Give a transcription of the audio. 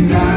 die.